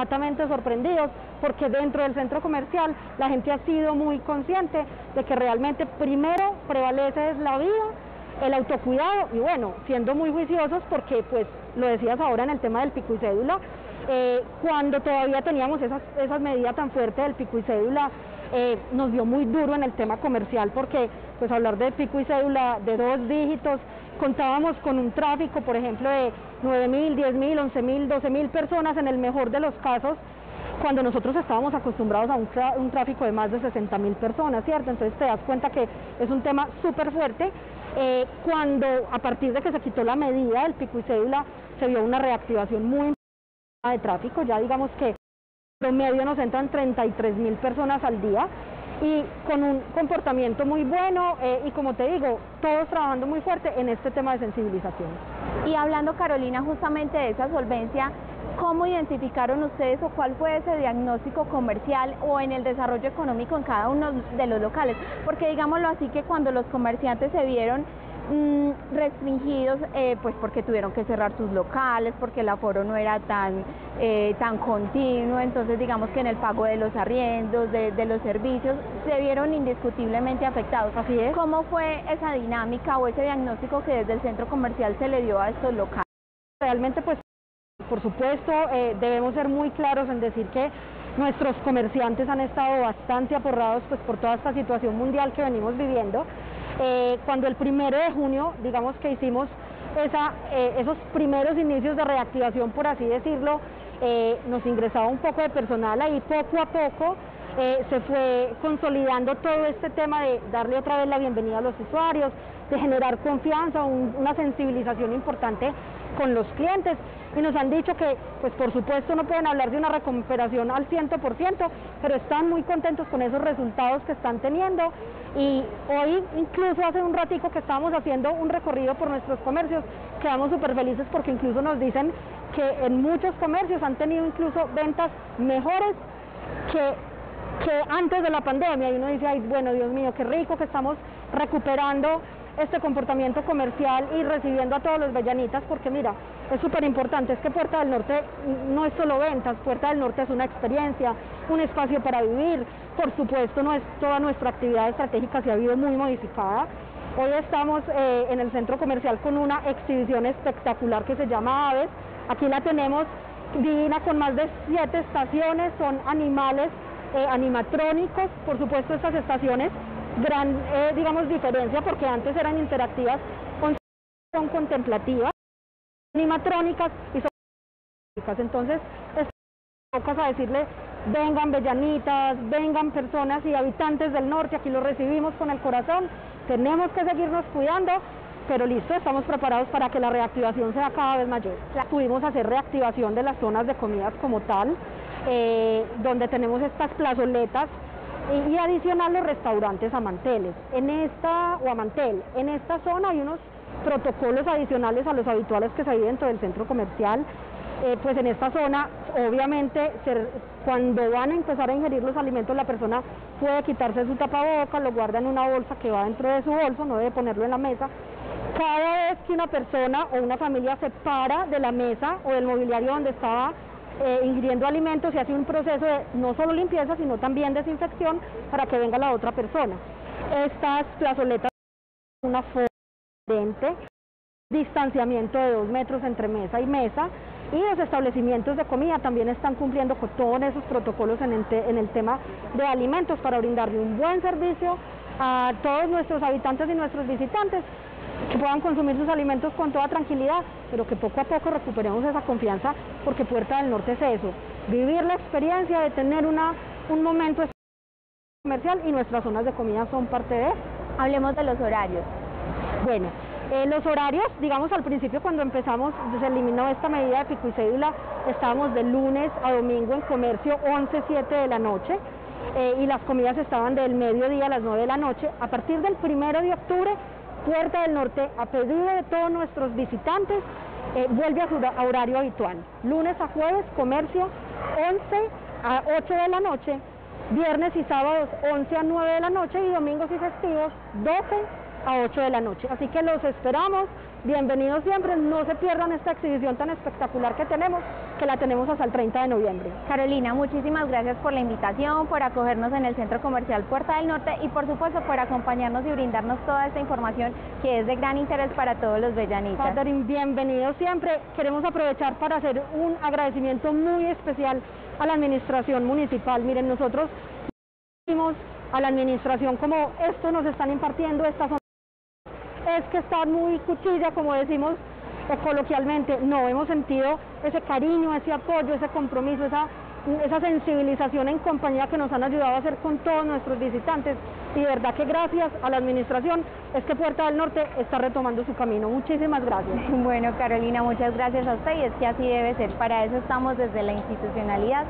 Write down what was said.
gratamente sorprendidos porque dentro del centro comercial la gente ha sido muy consciente de que realmente primero prevalece es la vida, el autocuidado y bueno, siendo muy juiciosos porque pues lo decías ahora en el tema del pico y cédula, eh, cuando todavía teníamos esas, esas medidas tan fuertes del pico y cédula, eh, nos dio muy duro en el tema comercial porque pues hablar de pico y cédula de dos dígitos, contábamos con un tráfico, por ejemplo, de 9.000, 10.000, 11.000, 12.000 personas en el mejor de los casos, cuando nosotros estábamos acostumbrados a un, tráfico de más de 60.000 personas, ¿cierto? Entonces te das cuenta que es un tema súper fuerte. Eh, cuando a partir de que se quitó la medida del pico y cédula, se vio una reactivación muy importante de tráfico, ya digamos que promedio nos entran 33.000 personas al día, y con un comportamiento muy bueno eh, y como te digo, todos trabajando muy fuerte en este tema de sensibilización. Y hablando Carolina justamente de esa solvencia, ¿cómo identificaron ustedes o cuál fue ese diagnóstico comercial o en el desarrollo económico en cada uno de los locales? Porque digámoslo así que cuando los comerciantes se vieron Mm, restringidos eh, pues porque tuvieron que cerrar sus locales, porque el aforo no era tan, eh, tan continuo, entonces digamos que en el pago de los arriendos, de, los servicios, se vieron indiscutiblemente afectados. Así es. ¿Cómo fue esa dinámica o ese diagnóstico que desde el centro comercial se le dio a estos locales? Realmente pues por supuesto eh, debemos ser muy claros en decir que nuestros comerciantes han estado bastante aporrados pues por toda esta situación mundial que venimos viviendo eh, cuando el primero de junio, digamos que hicimos eh, esos primeros inicios de reactivación, por así decirlo, eh, nos ingresaba un poco de personal ahí poco a poco se fue consolidando todo este tema de darle otra vez la bienvenida a los usuarios, de generar confianza, una sensibilización importante con los clientes y nos han dicho que, pues por supuesto no pueden hablar de una recuperación al 100%, pero están muy contentos con esos resultados que están teniendo. Y hoy incluso hace un ratico que estábamos haciendo un recorrido por nuestros comercios, quedamos súper felices porque incluso nos dicen que en muchos comercios han tenido incluso ventas mejores que que antes de la pandemia. Y uno dice, ay, bueno, Dios mío, qué rico que estamos recuperando este comportamiento comercial y recibiendo a todos los bellanitas, porque mira, es súper importante, es que Puerta del Norte no es solo ventas, Puerta del Norte es una experiencia, un espacio para vivir, por supuesto no es toda nuestra actividad estratégica se ha habido muy modificada, hoy estamos eh, en el centro comercial con una exhibición espectacular que se llama Aves, aquí la tenemos divina con más de siete estaciones, son animales eh, animatrónicos, por supuesto estas estaciones gran, eh, digamos, diferencia porque antes eran interactivas, son contemplativas, animatrónicas y son entonces tocas a decirle vengan bellanitas, vengan personas y habitantes del norte, aquí los recibimos con el corazón, tenemos que seguirnos cuidando, pero listo, estamos preparados para que la reactivación sea cada vez mayor. Pudimos hacer reactivación de las zonas de comidas como tal, eh, donde tenemos estas plazoletas y, adicional los restaurantes amanteles. En esta, o amantel, en esta zona hay unos protocolos adicionales a los habituales que se hay dentro del centro comercial. Eh, pues en esta zona, obviamente, cuando van a empezar a ingerir los alimentos, la persona puede quitarse su tapaboca, lo guarda en una bolsa que va dentro de su bolso, no debe ponerlo en la mesa. Cada vez que una persona o una familia se para de la mesa o del mobiliario donde estaba eh, ingiriendo alimentos y hace un proceso de no solo limpieza, sino también desinfección para que venga la otra persona. Estas plazoletas una forma diferente, distanciamiento de dos metros entre mesa y mesa, y los establecimientos de comida también están cumpliendo con todos esos protocolos en el, tema de alimentos para brindarle un buen servicio a todos nuestros habitantes y nuestros visitantes que puedan consumir sus alimentos con toda tranquilidad, pero que poco a poco recuperemos esa confianza, porque Puerta del Norte es eso, vivir la experiencia de tener una, un momento comercial y nuestras zonas de comida son parte de eso. Hablemos de los horarios. Bueno, eh, los horarios, digamos al principio cuando empezamos, se eliminó esta medida de pico y cédula, estábamos de lunes a domingo en comercio 11, 7 de la noche eh, y las comidas estaban del mediodía a las 9 de la noche. A partir del primero de octubre Puerta del Norte, a pedido de todos nuestros visitantes, eh, vuelve a su horario habitual. Lunes a jueves, comercio 11 a 8 de la noche, viernes y sábados 11 a 9 de la noche. Y domingos y festivos 12 a 8 de la noche. Así que los esperamos, bienvenidos siempre, no se pierdan esta exhibición tan espectacular que tenemos que la tenemos hasta el 30 de noviembre. Carolina, muchísimas gracias por la invitación, por acogernos en el Centro Comercial Puerta del Norte y por supuesto por acompañarnos y brindarnos toda esta información que es de gran interés para todos los bellanitas. Catherine, bienvenido siempre. Queremos aprovechar para hacer un agradecimiento muy especial a la administración municipal. Miren, nosotros a la administración como esto nos están impartiendo, estas es que está muy cuchilla, como decimos coloquialmente, no hemos sentido ese cariño, ese apoyo, ese compromiso, esa, esa sensibilización en compañía que nos han ayudado a hacer con todos nuestros visitantes y de verdad que gracias a la administración es que Puerta del Norte está retomando su camino. Muchísimas gracias. Bueno, Carolina, muchas gracias a usted y es que así debe ser. Para eso estamos desde la institucionalidad